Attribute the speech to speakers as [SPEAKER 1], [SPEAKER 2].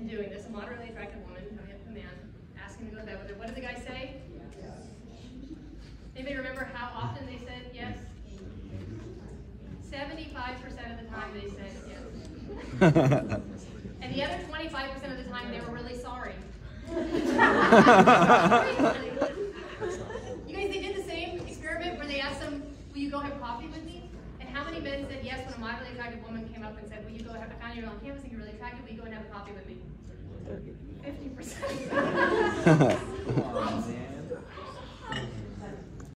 [SPEAKER 1] and doing this, a moderately attractive woman coming up to a man, asking to go to bed with her. What did the guy say? Yes. Anybody remember how often they said yes? 75% of the time they said yes. and the other 25% of the time they were really sorry. you guys, they did the same experiment where they asked them, will you go have coffee with me? And how many men said yes when a moderately attractive woman came up and said, will you go have, I found you on campus and you're really attractive, will you go and have a coffee with me? 50%.